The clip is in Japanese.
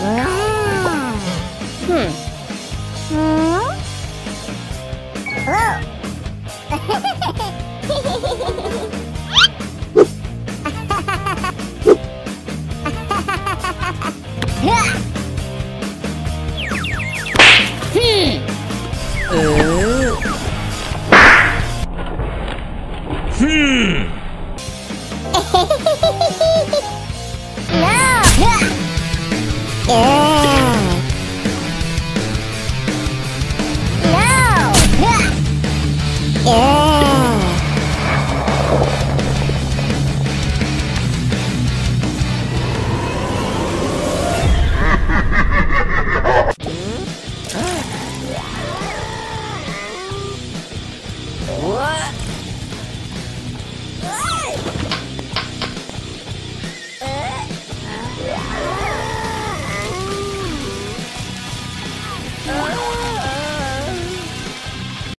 Hmm. Yeah.